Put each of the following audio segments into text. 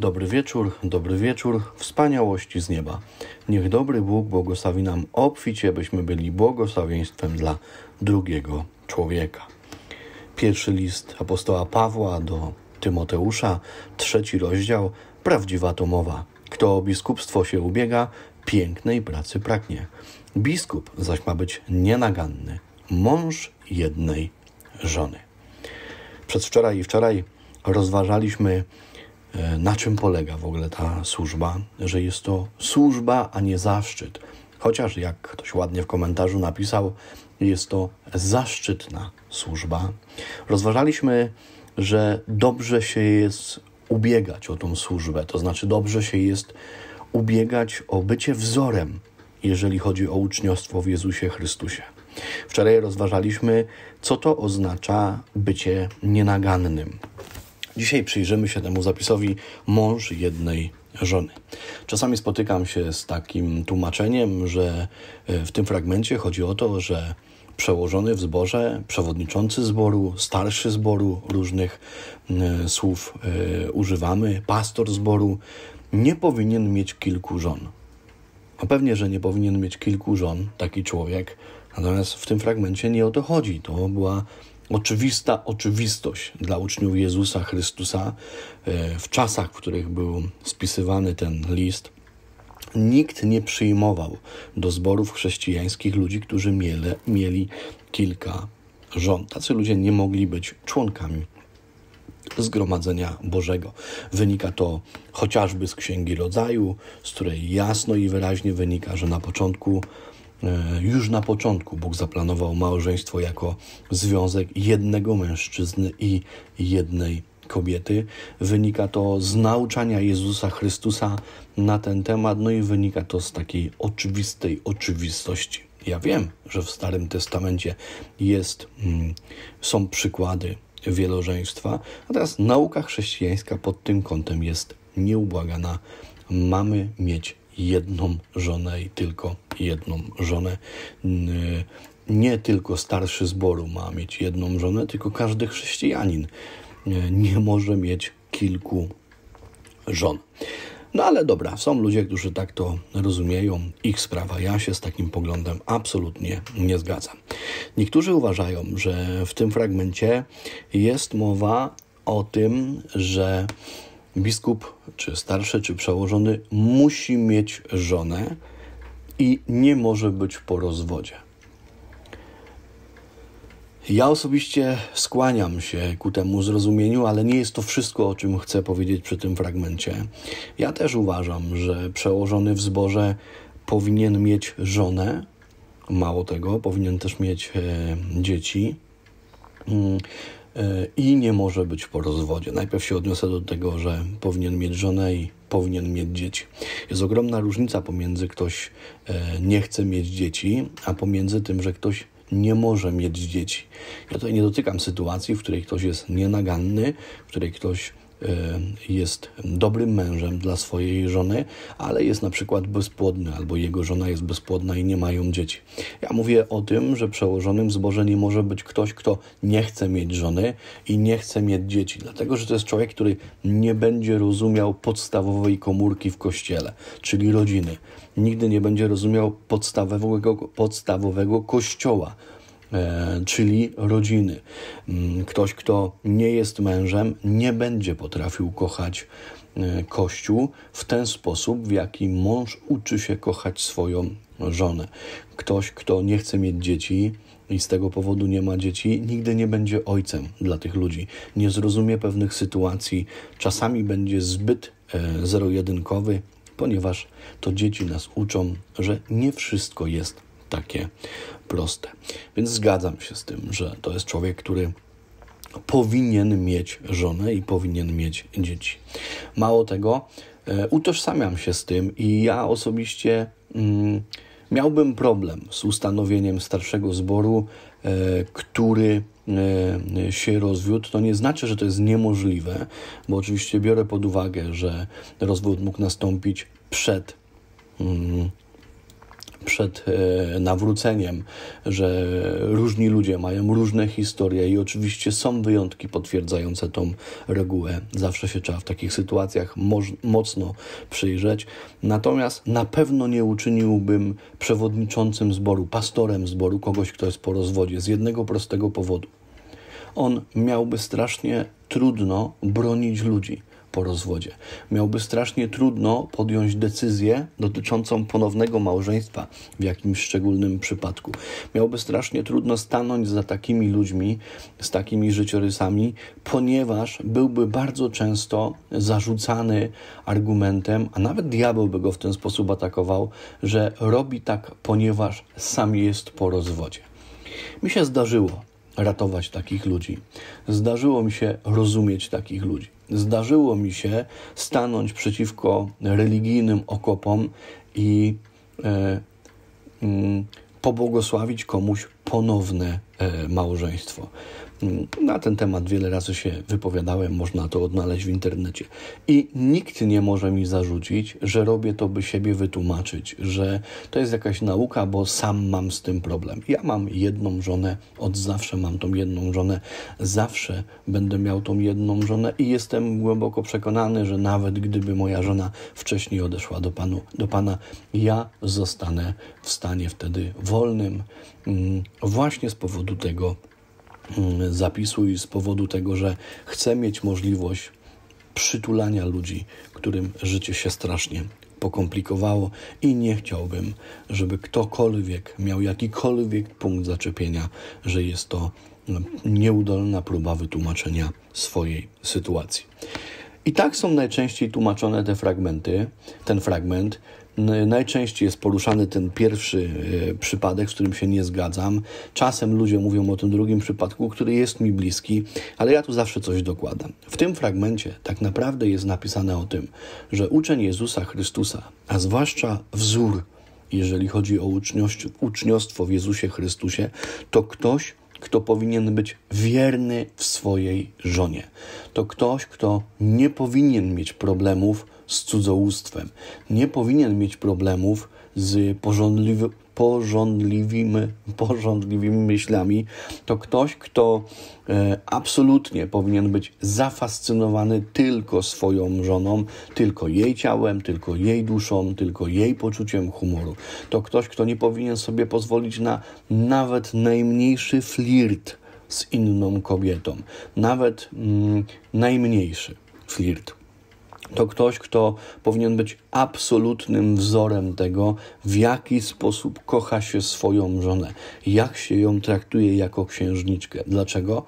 Dobry wieczór, dobry wieczór, wspaniałości z nieba. Niech dobry Bóg błogosławi nam obficie, byśmy byli błogosławieństwem dla drugiego człowieka. Pierwszy list apostoła Pawła do Tymoteusza, trzeci rozdział, prawdziwa to mowa. Kto o biskupstwo się ubiega, pięknej pracy pragnie. Biskup zaś ma być nienaganny, mąż jednej żony. Przedwczoraj i wczoraj rozważaliśmy, na czym polega w ogóle ta służba, że jest to służba, a nie zaszczyt. Chociaż, jak ktoś ładnie w komentarzu napisał, jest to zaszczytna służba. Rozważaliśmy, że dobrze się jest ubiegać o tą służbę, to znaczy dobrze się jest ubiegać o bycie wzorem, jeżeli chodzi o uczniostwo w Jezusie Chrystusie. Wczoraj rozważaliśmy, co to oznacza bycie nienagannym. Dzisiaj przyjrzymy się temu zapisowi mąż jednej żony. Czasami spotykam się z takim tłumaczeniem, że e, w tym fragmencie chodzi o to, że przełożony w zborze, przewodniczący zboru, starszy zboru, różnych e, słów e, używamy, pastor zboru, nie powinien mieć kilku żon. A pewnie, że nie powinien mieć kilku żon taki człowiek, natomiast w tym fragmencie nie o to chodzi. To była oczywista oczywistość dla uczniów Jezusa Chrystusa e, w czasach, w których był spisywany ten list. Nikt nie przyjmował do zborów chrześcijańskich ludzi, którzy mieli, mieli kilka żon. Tacy ludzie nie mogli być członkami Zgromadzenia Bożego. Wynika to chociażby z Księgi Rodzaju, z której jasno i wyraźnie wynika, że na początku, już na początku Bóg zaplanował małżeństwo jako związek jednego mężczyzny i jednej kobiety. Wynika to z nauczania Jezusa Chrystusa na ten temat, no i wynika to z takiej oczywistej oczywistości. Ja wiem, że w Starym Testamencie jest, mm, są przykłady wielożeństwa. Natomiast nauka chrześcijańska pod tym kątem jest nieubłagana. Mamy mieć jedną żonę i tylko jedną żonę. Nie tylko starszy zboru ma mieć jedną żonę, tylko każdy chrześcijanin nie może mieć kilku żon. No ale dobra, są ludzie, którzy tak to rozumieją, ich sprawa. Ja się z takim poglądem absolutnie nie zgadzam. Niektórzy uważają, że w tym fragmencie jest mowa o tym, że biskup, czy starszy, czy przełożony musi mieć żonę i nie może być po rozwodzie. Ja osobiście skłaniam się ku temu zrozumieniu, ale nie jest to wszystko, o czym chcę powiedzieć przy tym fragmencie. Ja też uważam, że przełożony w zborze powinien mieć żonę, mało tego, powinien też mieć e, dzieci mm, i nie może być po rozwodzie. Najpierw się odniosę do tego, że powinien mieć żonę i powinien mieć dzieci. Jest ogromna różnica pomiędzy ktoś e, nie chce mieć dzieci, a pomiędzy tym, że ktoś nie może mieć dzieci. Ja tutaj nie dotykam sytuacji, w której ktoś jest nienaganny, w której ktoś jest dobrym mężem dla swojej żony, ale jest na przykład bezpłodny, albo jego żona jest bezpłodna i nie mają dzieci. Ja mówię o tym, że przełożonym w zborze nie może być ktoś, kto nie chce mieć żony i nie chce mieć dzieci, dlatego że to jest człowiek, który nie będzie rozumiał podstawowej komórki w kościele, czyli rodziny nigdy nie będzie rozumiał podstawowego, podstawowego kościoła, czyli rodziny. Mm, ktoś, kto nie jest mężem, nie będzie potrafił kochać e, Kościół w ten sposób, w jaki mąż uczy się kochać swoją żonę. Ktoś, kto nie chce mieć dzieci i z tego powodu nie ma dzieci, nigdy nie będzie ojcem dla tych ludzi. Nie zrozumie pewnych sytuacji, czasami będzie zbyt e, zero-jedynkowy, ponieważ to dzieci nas uczą, że nie wszystko jest takie proste. Więc zgadzam się z tym, że to jest człowiek, który powinien mieć żonę i powinien mieć dzieci. Mało tego, e, utożsamiam się z tym i ja osobiście mm, miałbym problem z ustanowieniem starszego zboru, e, który e, się rozwiódł, to nie znaczy, że to jest niemożliwe, bo oczywiście biorę pod uwagę, że rozwód mógł nastąpić przed, mm, przed e, nawróceniem, że różni ludzie mają różne historie i oczywiście są wyjątki potwierdzające tą regułę. Zawsze się trzeba w takich sytuacjach mocno przyjrzeć. Natomiast na pewno nie uczyniłbym przewodniczącym zboru, pastorem zboru kogoś, kto jest po rozwodzie z jednego prostego powodu. On miałby strasznie trudno bronić ludzi po rozwodzie. Miałby strasznie trudno podjąć decyzję dotyczącą ponownego małżeństwa w jakimś szczególnym przypadku. Miałby strasznie trudno stanąć za takimi ludźmi, z takimi życiorysami, ponieważ byłby bardzo często zarzucany argumentem, a nawet diabeł by go w ten sposób atakował, że robi tak, ponieważ sam jest po rozwodzie. Mi się zdarzyło ratować takich ludzi. Zdarzyło mi się rozumieć takich ludzi. Zdarzyło mi się stanąć przeciwko religijnym okopom i e, mm, pobłogosławić komuś ponowne e, małżeństwo. Na ten temat wiele razy się wypowiadałem, można to odnaleźć w internecie. I nikt nie może mi zarzucić, że robię to, by siebie wytłumaczyć, że to jest jakaś nauka, bo sam mam z tym problem. Ja mam jedną żonę, od zawsze mam tą jedną żonę, zawsze będę miał tą jedną żonę i jestem głęboko przekonany, że nawet gdyby moja żona wcześniej odeszła do, panu, do Pana, ja zostanę w stanie wtedy wolnym, mm, właśnie z powodu tego, zapisu i z powodu tego, że chcę mieć możliwość przytulania ludzi, którym życie się strasznie pokomplikowało i nie chciałbym, żeby ktokolwiek miał jakikolwiek punkt zaczepienia, że jest to mm, nieudolna próba wytłumaczenia swojej sytuacji. I tak są najczęściej tłumaczone te fragmenty, ten fragment, Najczęściej jest poruszany ten pierwszy e, przypadek, z którym się nie zgadzam. Czasem ludzie mówią o tym drugim przypadku, który jest mi bliski, ale ja tu zawsze coś dokładam. W tym fragmencie tak naprawdę jest napisane o tym, że uczeń Jezusa Chrystusa, a zwłaszcza wzór, jeżeli chodzi o uczniostwo w Jezusie Chrystusie, to ktoś, kto powinien być wierny w swojej żonie. To ktoś, kto nie powinien mieć problemów z cudzołóstwem. Nie powinien mieć problemów z porządliwy, porządliwymi, porządliwymi myślami. To ktoś, kto e, absolutnie powinien być zafascynowany tylko swoją żoną, tylko jej ciałem, tylko jej duszą, tylko jej poczuciem humoru. To ktoś, kto nie powinien sobie pozwolić na nawet najmniejszy flirt z inną kobietą, nawet mm, najmniejszy flirt to ktoś, kto powinien być absolutnym wzorem tego, w jaki sposób kocha się swoją żonę, jak się ją traktuje jako księżniczkę. Dlaczego?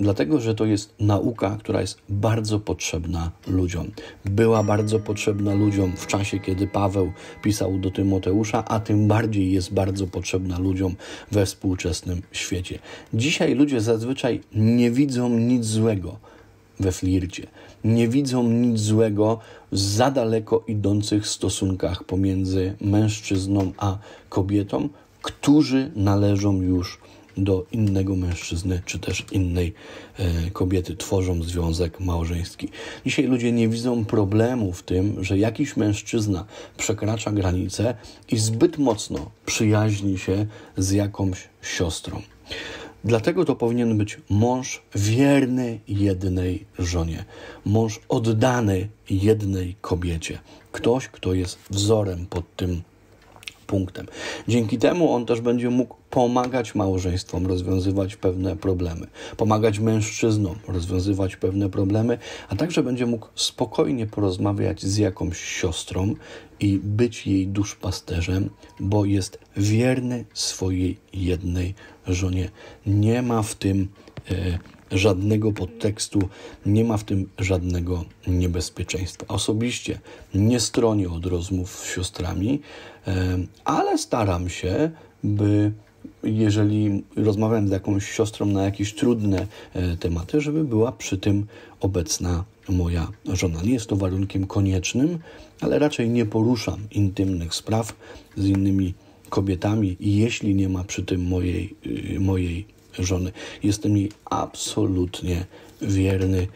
Dlatego, że to jest nauka, która jest bardzo potrzebna ludziom. Była bardzo potrzebna ludziom w czasie, kiedy Paweł pisał do Tymoteusza, a tym bardziej jest bardzo potrzebna ludziom we współczesnym świecie. Dzisiaj ludzie zazwyczaj nie widzą nic złego we flircie. Nie widzą nic złego w za daleko idących stosunkach pomiędzy mężczyzną a kobietą, którzy należą już do innego mężczyzny czy też innej e, kobiety, tworzą związek małżeński. Dzisiaj ludzie nie widzą problemu w tym, że jakiś mężczyzna przekracza granicę i zbyt mocno przyjaźni się z jakąś siostrą. Dlatego to powinien być mąż wierny jednej żonie, mąż oddany jednej kobiecie, ktoś, kto jest wzorem pod tym punktem. Dzięki temu on też będzie mógł pomagać małżeństwom rozwiązywać pewne problemy, pomagać mężczyznom rozwiązywać pewne problemy, a także będzie mógł spokojnie porozmawiać z jakąś siostrą i być jej duszpasterzem, bo jest wierny swojej jednej żonie. Nie ma w tym e, żadnego podtekstu, nie ma w tym żadnego niebezpieczeństwa. Osobiście nie stronię od rozmów z siostrami, ale staram się, by jeżeli rozmawiam z jakąś siostrą na jakieś trudne e, tematy, żeby była przy tym obecna moja żona. Nie jest to warunkiem koniecznym, ale raczej nie poruszam intymnych spraw z innymi kobietami, jeśli nie ma przy tym mojej, y, mojej żony. Jestem jej absolutnie wierny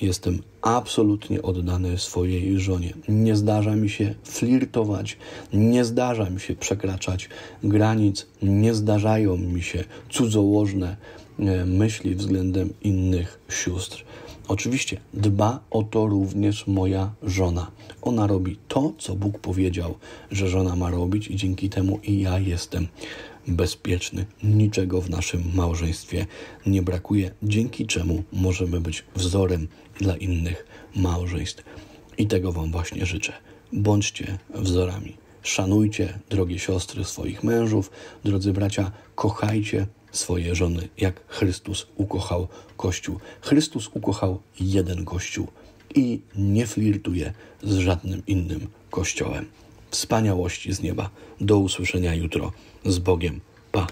jestem absolutnie oddany swojej żonie. Nie zdarza mi się flirtować, nie zdarza mi się przekraczać granic, nie zdarzają mi się cudzołożne e, myśli względem innych sióstr. Oczywiście dba o to również moja żona. Ona robi to, co Bóg powiedział, że żona ma robić, i dzięki temu i ja jestem bezpieczny. Niczego w naszym małżeństwie nie brakuje, dzięki czemu możemy być wzorem dla innych małżeństw. I tego Wam właśnie życzę. Bądźcie wzorami. Szanujcie, drogie siostry, swoich mężów, drodzy bracia, kochajcie swoje żony, jak Chrystus ukochał Kościół. Chrystus ukochał jeden Kościół i nie flirtuje z żadnym innym Kościołem. Wspaniałości z nieba. Do usłyszenia jutro. Z Bogiem. Pa.